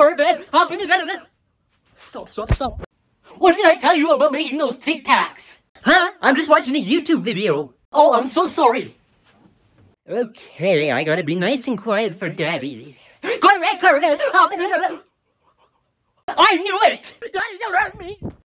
Hop in the bed. Stop, stop, stop. What did I tell you about making those tic tacs? Huh? I'm just watching a YouTube video. Oh, I'm so sorry. Okay, I gotta be nice and quiet for Daddy. Corvette, Corvette, hop in the bed. I knew it! Daddy, don't hurt me!